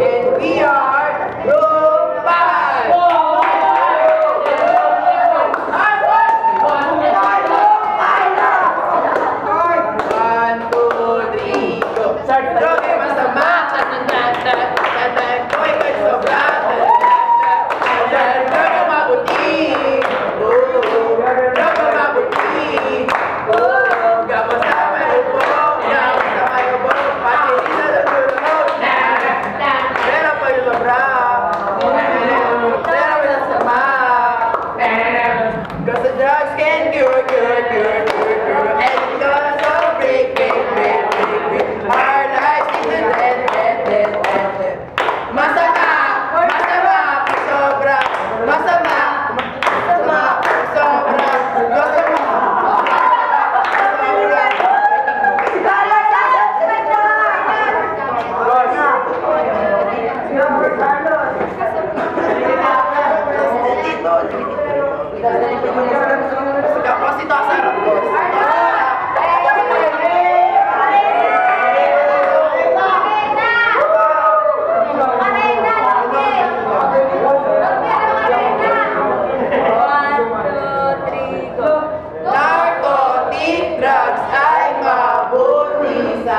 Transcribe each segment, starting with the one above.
El día ay maburi sa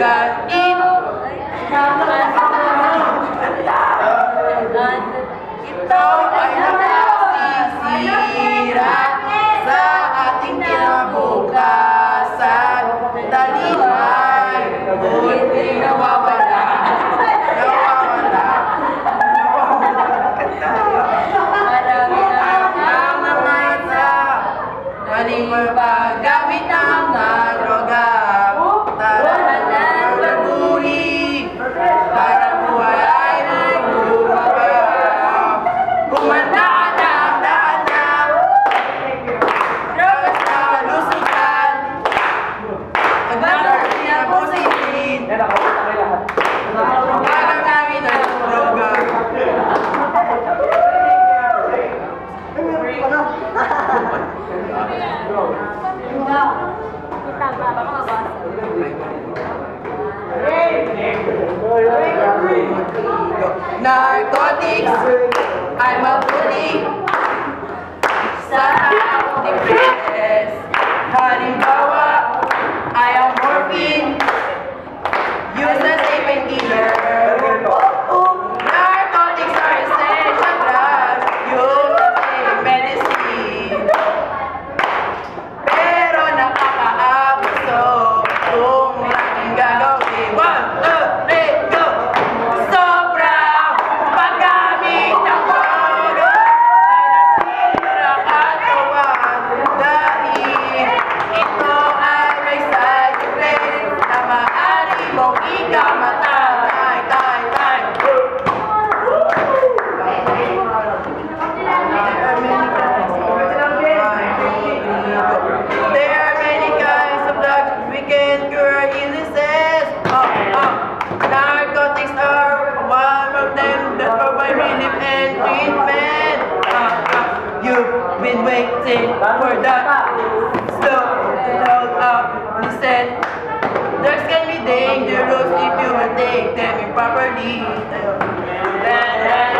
God. In the narcotics. I'm a bully. Stop thing, the roast if you will take them improperly. That,